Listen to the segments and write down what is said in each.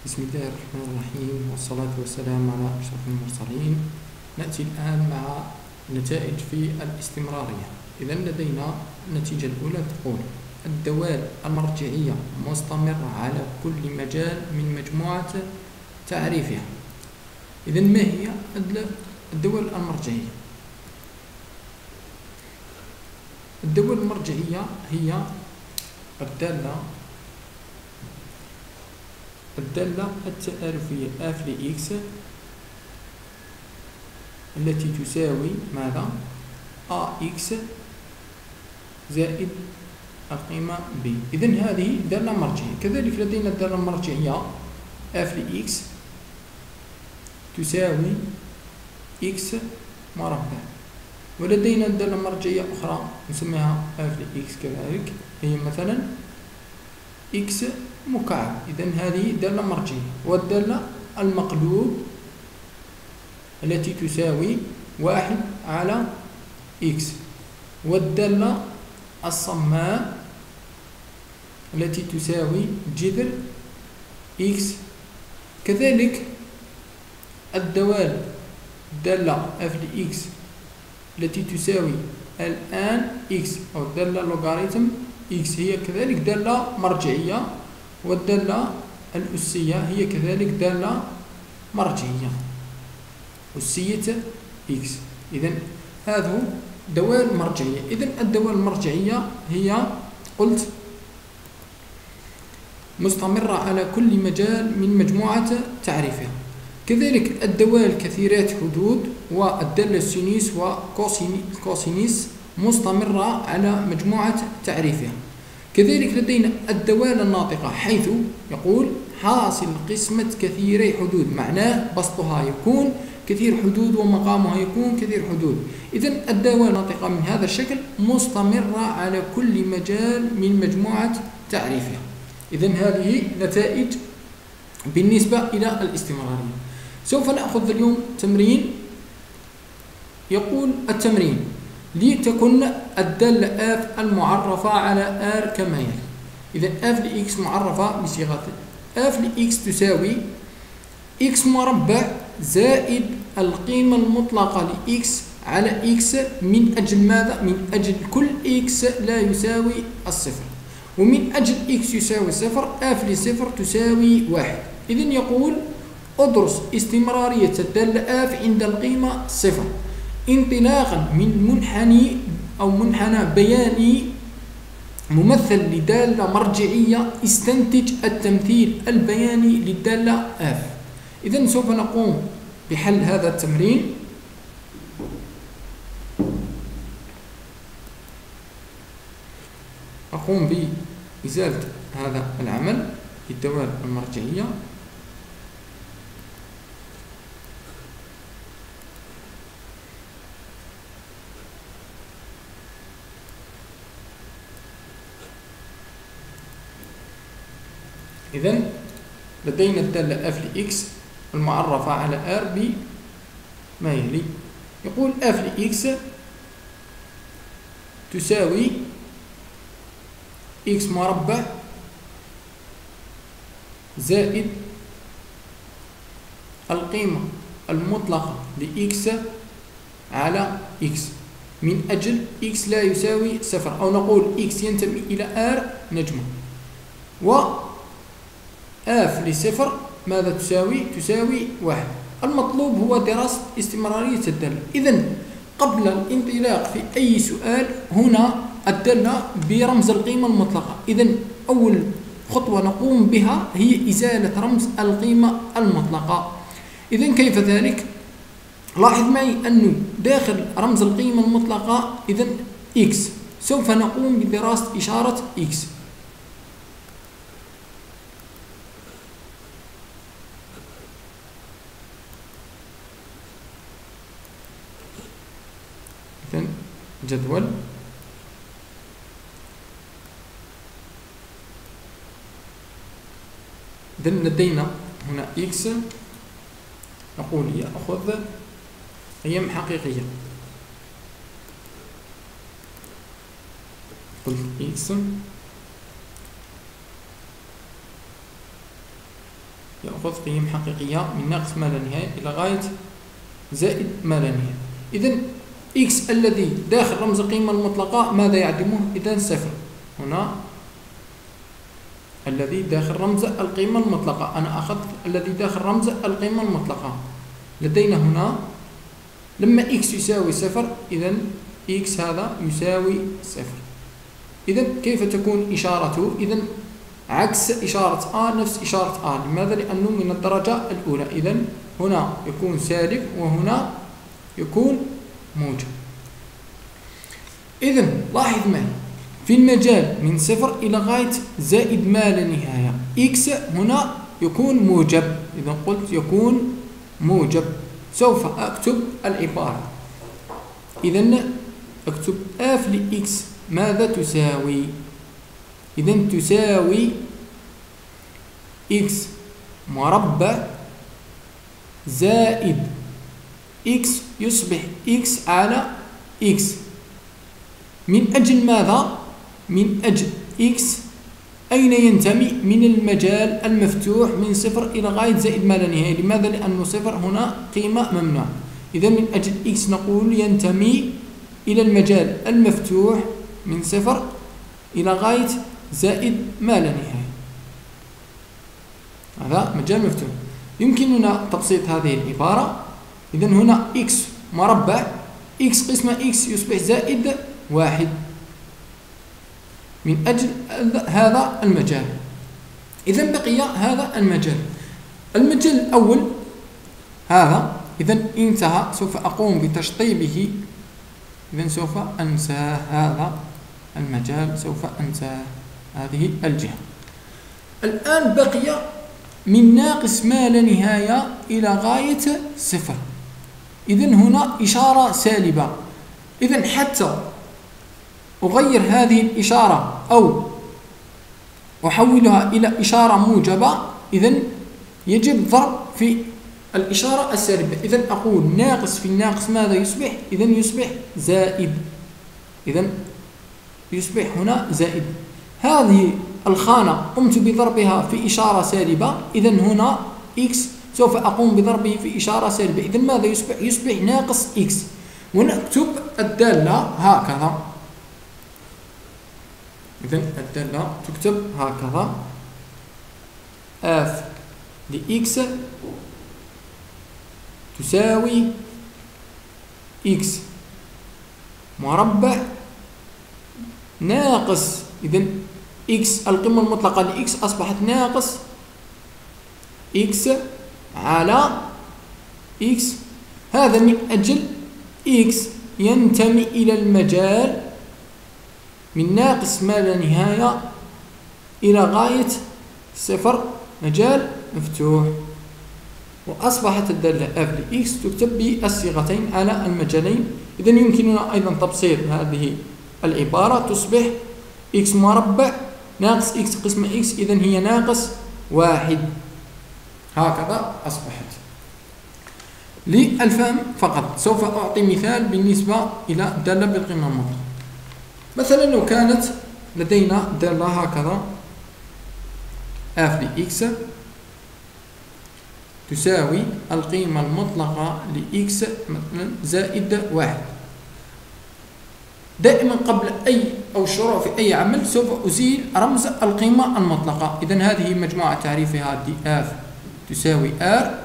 بسم الله الرحمن الرحيم والصلاة والسلام على أشرف المرسلين. نأتي الآن مع نتائج في الاستمرارية. إذا لدينا النتيجة الأولى تقول الدوال المرجعية مستمرة على كل مجال من مجموعة تعريفها. إذا ما هي الدول المرجعية؟ الدول المرجعية هي الدالة الدالة التآلفية f لx التي تساوي ماذا؟ ax زائد القيمة b. إذا هذه دالة مرجعية. كذلك لدينا الدالة المرجعية f لx تساوي x مربع. ولدينا دالة مرجعية أخرى نسميها f لx كذلك. هي مثلا x مكعب. إذا هذه دالة مرجعية والدالة المقلوب التي تساوي واحد على x. والدالة الصماء التي تساوي جذر x. كذلك الدوال دالة f لx التي تساوي الآن x أو الدالة لوغاريتم x هي كذلك دالة مرجعية والدالة الأسية هي كذلك دالة مرجعية. أسية x إذا هذا دوال مرجعية. إذا الدوال المرجعية هي قلت مستمرة على كل مجال من مجموعة تعريفها. كذلك الدوال كثيرات حدود والدالة سينيس وكوسينيس مستمرة على مجموعة تعريفها. كذلك لدينا الدوال الناطقة حيث يقول حاصل قسمة كثيري حدود. معناه بسطها يكون كثير حدود ومقامها يكون كثير حدود. إذا الدوال الناطقة من هذا الشكل مستمرة على كل مجال من مجموعة تعريفها. إذا هذه نتائج بالنسبة إلى الاستمرارية. سوف نأخذ اليوم تمرين. يقول التمرين لتكن الدالة f المعرفة على r كما يلي إذا f لx معرفة بصيغة f لx تساوي x مربع زائد القيمة المطلقة لx على x من أجل ماذا؟ من أجل كل x لا يساوي الصفر. ومن أجل x يساوي صفر f لصفر تساوي واحد. إذن يقول ادرس استمرارية الدالة f عند القيمة صفر. انطلاقا من منحني أو منحنى بياني ممثل لدالة مرجعية استنتج التمثيل البياني للدالة F. إذا سوف نقوم بحل هذا التمرين. أقوم بإزالة هذا العمل للدوال المرجعية. إذا لدينا الدالة f لx المعرفة على r بما يلي؟ يقول f لx تساوي x مربع زائد القيمة المطلقة لx على x من أجل x لا يساوي صفر. أو نقول x ينتمي إلى r نجمة. و آف لصفر ماذا تساوي؟ تساوي واحد. المطلوب هو دراسة استمرارية الدالة إذا قبل الانطلاق في أي سؤال هنا الدالة برمز القيمة المطلقة. إذا أول خطوة نقوم بها هي إزالة رمز القيمة المطلقة. إذا كيف ذلك؟ لاحظ معي أنه داخل رمز القيمة المطلقة إذا x سوف نقوم بدراسة إشارة x إذن جدول إذن لدينا هنا x نقول يأخذ أيام حقيقية. قلت x يأخذ قيم حقيقية من ناقص ما لا نهاية إلى غاية زائد ما لا نهاية. إذا x الذي داخل رمز القيمة المطلقة ماذا يعدمه؟ إذا صفر هنا الذي داخل رمز القيمة المطلقة أنا أخذت الذي داخل رمز القيمة المطلقة لدينا هنا لما x يساوي صفر إذا x هذا يساوي صفر إذا كيف تكون إشارته؟ إذا عكس إشارة A نفس إشارة A لماذا؟ لأنه من الدرجة الأولى إذا هنا يكون سالب وهنا يكون موجب إذا لاحظ معي. في المجال من صفر إلى غاية زائد ما لا نهاية. إكس هنا يكون موجب. إذا قلت يكون موجب. سوف أكتب العبارة. إذا أكتب f لإكس ماذا تساوي؟ إذا تساوي x مربع زائد x يصبح x على x. من أجل ماذا؟ من أجل x. أين ينتمي؟ من المجال المفتوح من صفر إلى غاية زائد ما لا نهاية لماذا؟ لأن صفر هنا قيمة ممنوعة إذا من أجل x نقول ينتمي إلى المجال المفتوح من صفر إلى غاية زائد ما لا نهاية هذا مجال مفتوح. يمكننا تبسيط هذه العبارة. إذا هنا x مربع x قسمة x يصبح زائد واحد. من أجل هذا المجال. إذا بقي هذا المجال. المجال الأول هذا. إذا انتهى. سوف أقوم بتشطيبه. إذا سوف أنسى هذا المجال. سوف أنسى هذه الجهة. الآن بقي من ناقص ما لا نهاية إلى غاية صفر. إذا هنا إشارة سالبة. إذا حتى أغير هذه الإشارة أو أحولها إلى إشارة موجبة إذا يجب ضرب في الإشارة السالبة. إذا أقول ناقص في الناقص ماذا يصبح؟ إذا يصبح زائد. إذا يصبح هنا زائد. هذه الخانة قمت بضربها في إشارة سالبة. إذا هنا x سوف أقوم بضربه في إشارة سالبة إذا ماذا يصبح؟ يصبح ناقص x. ونكتب الدالة هكذا. إذا الدالة تكتب هكذا. F لx تساوي x. مربع ناقص. إذا x القمة المطلقة ل x أصبحت ناقص x على x. هذا من أجل x ينتمي إلى المجال من ناقص ما لا نهاية إلى غاية صفر مجال مفتوح. وأصبحت الدالة f x تكتب بالصيغتين على المجالين. إذا يمكننا أيضا تبسيط هذه العبارة. تصبح x مربع ناقص x قسمة x. إذا هي ناقص واحد. هكذا أصبحت. للفهم فقط. سوف أعطي مثال بالنسبة إلى الدالة بالقيمة المطلقة مثلا لو كانت لدينا دالة هكذا f ل x تساوي القيمة المطلقة ل x مثلا زائد واحد. دائما قبل أي أو الشروع في أي عمل سوف أزيل رمز القيمة المطلقة. إذا هذه مجموعة تعريفها f تساوي R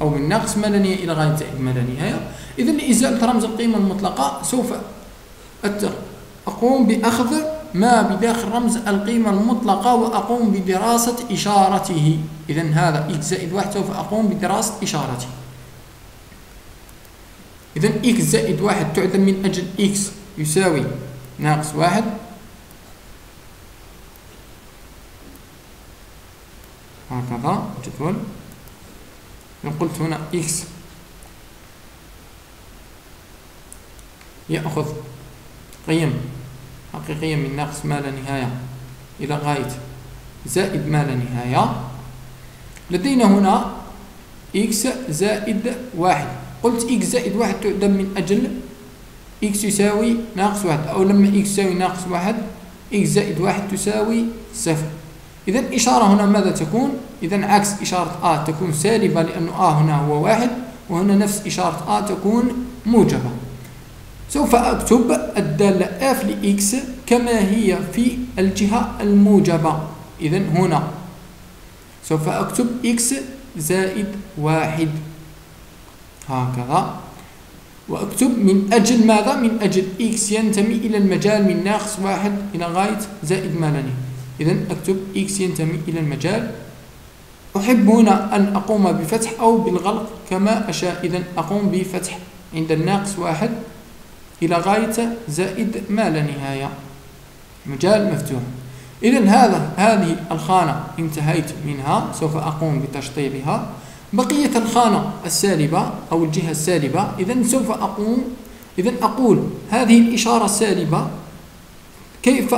أو من ناقص ما لا نهاية إلى غاية ما لا نهاية إذا لإزالة رمز القيمة المطلقة سوف أقوم بأخذ ما بداخل رمز القيمة المطلقة وأقوم بدراسة إشارته. إذا هذا x زائد واحد سوف أقوم بدراسة إشارته. إذا x زائد واحد تعدم من أجل x يساوي ناقص واحد. هكذا جدول قلت هنا x يأخذ قيم حقيقية من ناقص ما لا نهاية. إلى غاية زائد ما لا نهاية لدينا هنا x زائد واحد. قلت x زائد واحد تعدم من أجل x يساوي ناقص واحد. أو لما x يساوي ناقص واحد x زائد واحد تساوي صفر. إذا إشارة هنا ماذا تكون؟ إذا عكس إشارة A تكون سالبة لأن A هنا هو واحد وهنا نفس إشارة A تكون موجبة. سوف أكتب الدالة f لx كما هي في الجهة الموجبة. إذا هنا سوف أكتب x زائد واحد. هكذا. وأكتب من أجل ماذا؟ من أجل x ينتمي إلى المجال من ناقص واحد إلى غاية زائد ما لا إذا أكتب x ينتمي إلى المجال. أحب هنا أن أقوم بفتح أو بالغلق كما أشاء. إذا أقوم بفتح عند الناقص واحد إلى غاية زائد ما لا نهاية. مجال مفتوح. إذا هذا هذه الخانة انتهيت منها. سوف أقوم بتشطيبها. بقية الخانة السالبة أو الجهة السالبة. إذا سوف أقوم إذا أقول هذه الإشارة السالبة كيف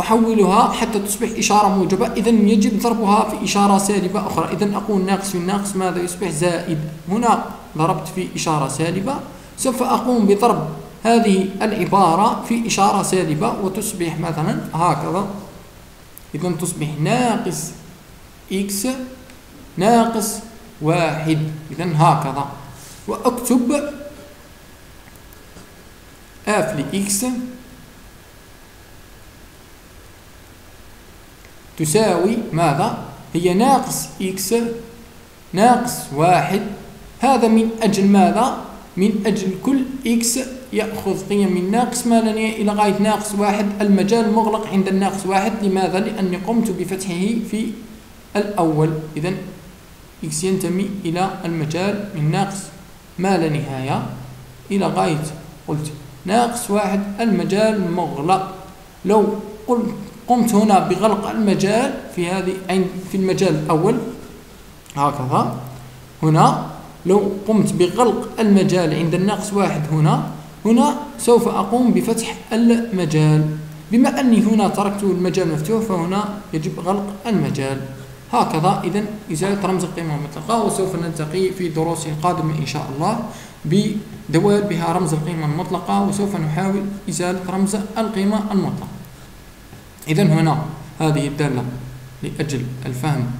أحولها حتى تصبح إشارة موجبة. إذا يجب ضربها في إشارة سالبة أخرى. إذا أقول ناقص في الناقص ماذا يصبح زائد. هنا ضربت في إشارة سالبة. سوف أقوم بضرب هذه العبارة في إشارة سالبة وتصبح مثلا هكذا. إذا تصبح ناقص إكس ناقص واحد. إذا هكذا. وأكتب f ل x تساوي ماذا؟ هي ناقص x ناقص واحد. هذا من أجل ماذا؟ من أجل كل x يأخذ قيم من ناقص ما لا إلى غاية ناقص واحد. المجال مغلق عند الناقص واحد. لماذا؟ لأني قمت بفتحه في الأول. إذا إكس ينتمي إلى المجال من ناقص ما لا نهاية إلى غاية. قلت ناقص واحد. المجال مغلق. لو قلت قمت هنا بغلق المجال في هذه في المجال الأول. هكذا. هنا لو قمت بغلق المجال عند الناقص واحد هنا هنا سوف أقوم بفتح المجال. بما أني هنا تركت المجال مفتوح فهنا يجب غلق المجال. هكذا. إذا إزالة رمز القيمة المطلقة وسوف نلتقي في دروس القادمة إن شاء الله بدوال بها رمز القيمة المطلقة وسوف نحاول إزالة رمز القيمة المطلقة. إذا هنا هذه الدالة لأجل الفهم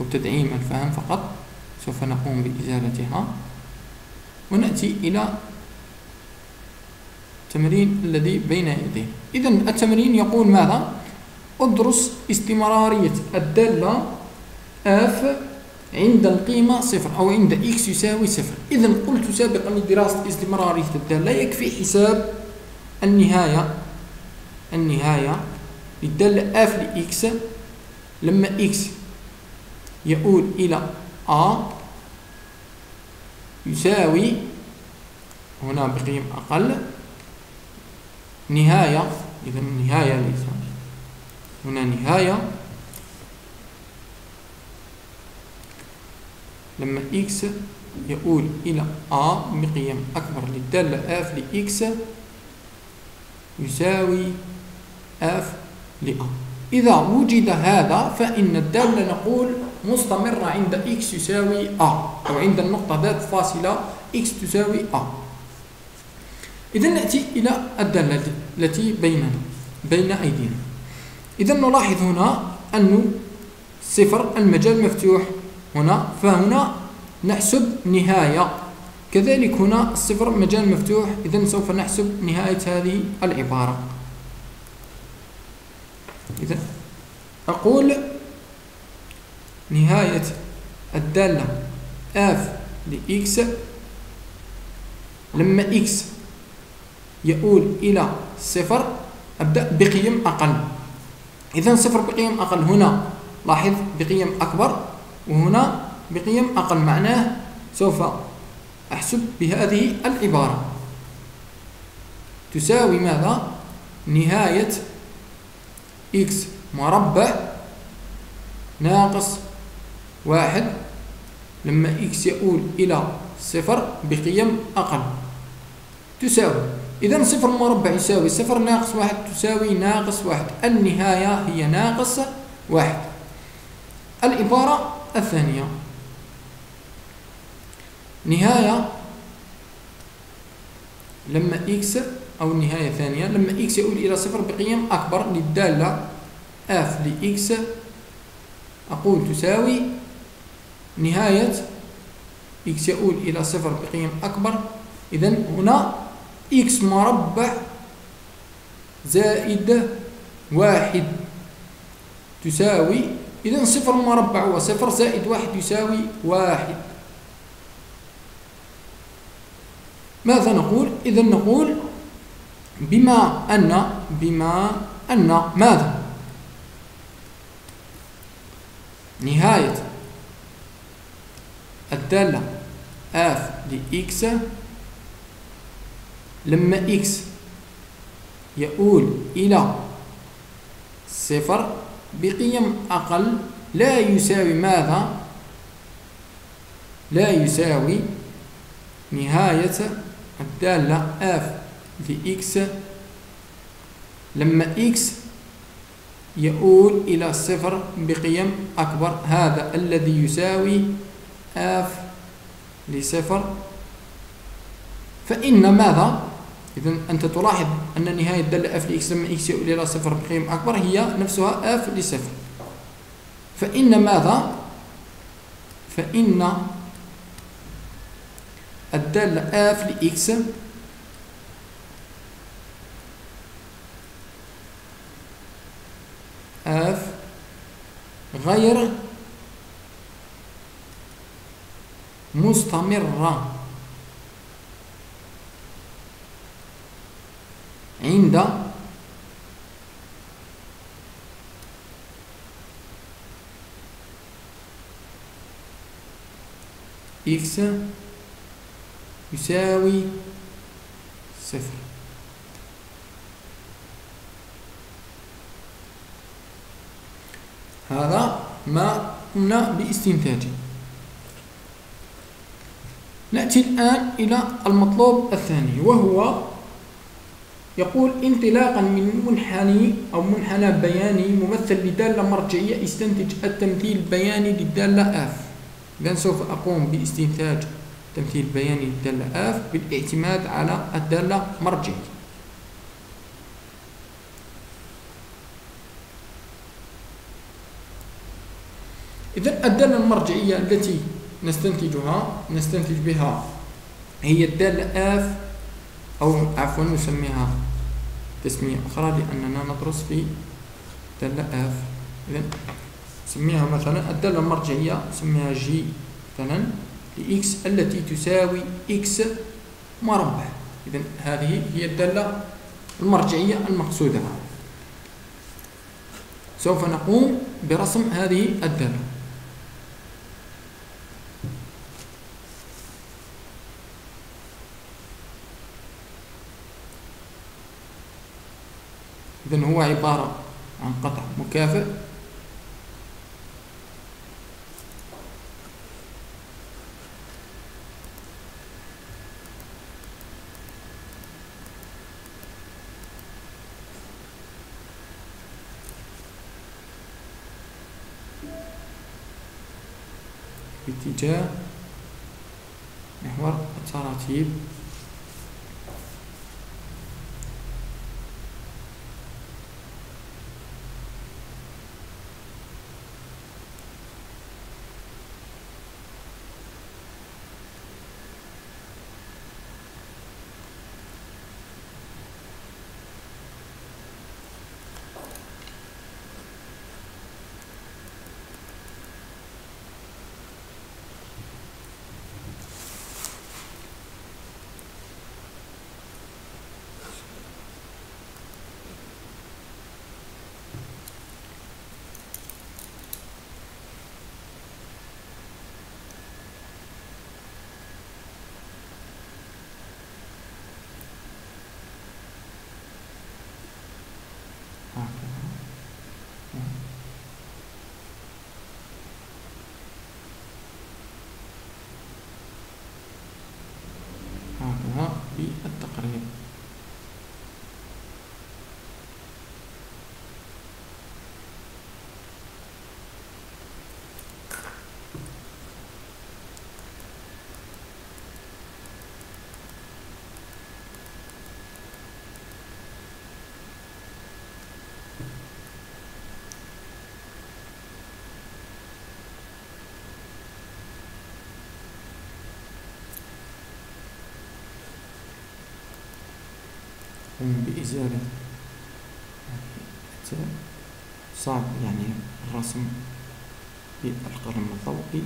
وتدعيم الفهم فقط سوف نقوم بإزالتها. ونأتي إلى التمرين الذي بين يديه. إذا التمرين يقول ماذا؟ أدرس استمرارية الدالة f عند القيمة صفر أو عند x يساوي صفر. إذا قلت سابقا لدراسة استمرارية الدالة يكفي حساب النهاية النهاية للدالة f لx لما x يؤول إلى a يساوي هنا بقيم أقل نهاية إذا النهاية ليس. هنا نهاية لما x يؤول إلى a بقيم أكبر للدالة f لx يساوي f ل a إذا وجد هذا فإن الدالة نقول مستمرة عند x يساوي a أو عند النقطة ذات فاصلة x تساوي a. إذا نأتي إلى الدالة التي بيننا بين أيدينا. إذا نلاحظ هنا أن صفر المجال مفتوح. هنا فهنا نحسب نهاية. كذلك هنا الصفر مجال مفتوح. إذا سوف نحسب نهاية هذه العبارة. إذا أقول نهاية الدالة f لx لما x يؤول إلى صفر أبدأ بقيم أقل. إذا صفر بقيم أقل هنا. لاحظ بقيم أكبر وهنا بقيم أقل. معناه سوف أحسب بهذه العبارة. تساوي ماذا؟ نهاية x مربع ناقص واحد لما x يؤول إلى صفر بقيم أقل. تساوي. إذا صفر مربع يساوي صفر ناقص واحد تساوي ناقص واحد. النهاية هي ناقص واحد. العبارة الثانية. نهاية. لما x أو النهاية الثانية لما x يؤول إلى صفر بقيم أكبر للدالة f لx أقول تساوي نهاية x يؤول إلى صفر بقيم أكبر إذا هنا x مربع زائد واحد تساوي إذا صفر مربع هو صفر زائد واحد يساوي واحد ماذا نقول؟ إذا نقول بما أن بما أن ماذا؟ نهاية الدالة f لx لما x يؤول إلى صفر بقيم أقل لا يساوي ماذا؟ لا يساوي نهاية الدالة f لx لما x يؤول إلى صفر بقيم أكبر هذا الذي يساوي f لصفر فإن ماذا؟ إذا أنت تلاحظ أن نهاية الدالة f لx لما x يؤول إلى صفر بقيم أكبر هي نفسها f لصفر فإن ماذا؟ فإن الدالة f لx f غير مستمرة. عند x يساوي صفر. هذا ما قمنا باستنتاجه نأتي الآن إلى المطلوب الثاني وهو يقول انطلاقا من منحنى أو منحنى بياني ممثل لدالة مرجعية استنتج التمثيل البياني للدالة F إذا سوف أقوم باستنتاج التمثيل البياني للدالة F بالإعتماد على الدالة مرجعية. إذا الدالة المرجعية التي نستنتجها نستنتج بها هي الدالة F أو عفوا نسميها تسمية أخرى لأننا ندرس في دالة F إذا نسميها مثلا الدالة المرجعية نسميها G مثلا لإكس التي تساوي إكس مربع. إذا هذه هي الدالة المرجعية المقصودة. سوف نقوم برسم هذه الدالة. إذن هو عبارة عن قطع مكافئ. باتجاه محور التراتيب. بإزالة صعب يعني الرسم بالقلم الضوئي.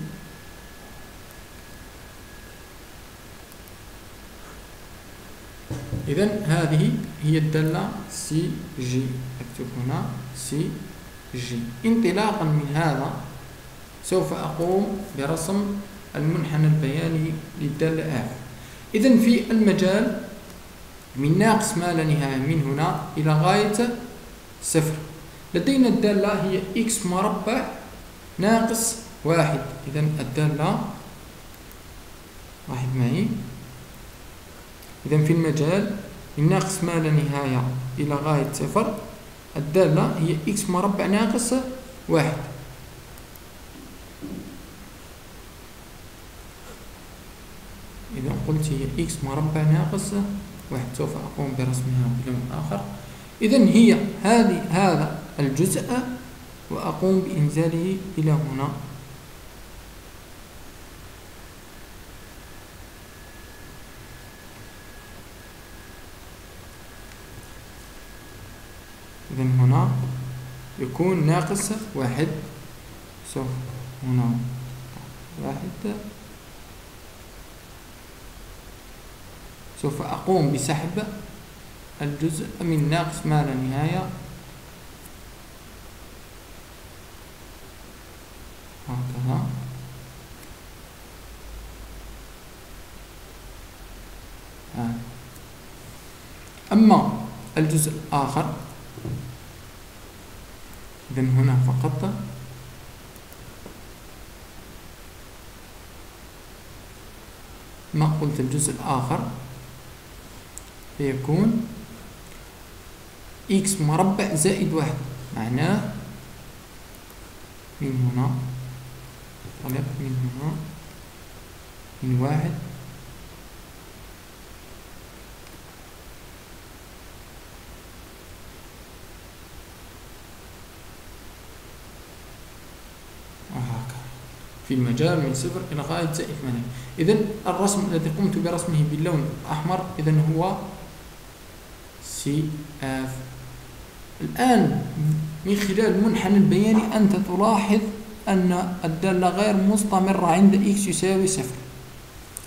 إذا هذه هي الدالة سي جي أكتب هنا سي جي انطلاقا من هذا سوف أقوم برسم المنحنى البياني للدالة F. إذا في المجال من ناقص ما لا نهاية من هنا إلى غاية صفر. لدينا الدالة هي x مربع ناقص واحد. إذا الدالة واحد معي. إذا في المجال من ناقص ما لا نهاية إلى غاية صفر الدالة هي x مربع ناقص واحد. إذا قلت هي x مربع ناقص واحد سوف أقوم برسمها بلون آخر إذا هي هذه هذا الجزء وأقوم بإنزاله إلى هنا. إذا هنا يكون ناقص واحد. سوف هنا واحد. سوف أقوم بسحب الجزء من ناقص ما لا نهاية. هكذا. أما الجزء الآخر إذن هنا فقط. ما قلت الجزء الآخر؟ فيكون x مربع زائد واحد. معناه من هنا طلب من هنا من واحد. في المجال من صفر إلى غاية زائد ثمانية. إذا الرسم الذي قمت برسمه باللون الأحمر إذا هو سي اف الآن من خلال المنحنى البياني أنت تلاحظ أن الدالة غير مستمرة عند x يساوي صفر.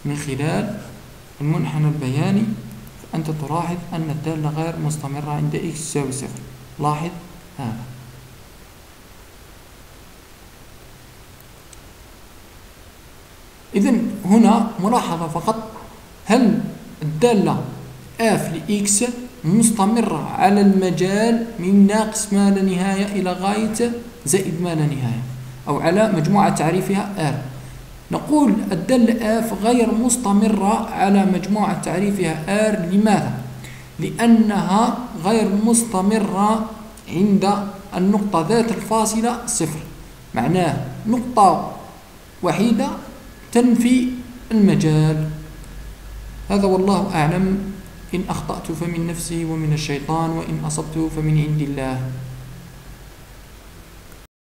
من خلال المنحنى البياني أنت تلاحظ أن الدالة غير مستمرة عند x يساوي صفر. لاحظ هذا. إذا هنا ملاحظة فقط. هل الدالة f لx مستمرة على المجال من ناقص ما لا نهاية إلى غاية زائد ما لا نهاية أو على مجموعة تعريفها R. نقول الدالة F غير مستمرة على مجموعة تعريفها R. لماذا؟ لأنها غير مستمرة عند النقطة ذات الفاصلة صفر. معناه نقطة وحيدة تنفي المجال. هذا والله أعلم. إن أخطأت فمن نفسي ومن الشيطان وإن أصبت فمن عند الله.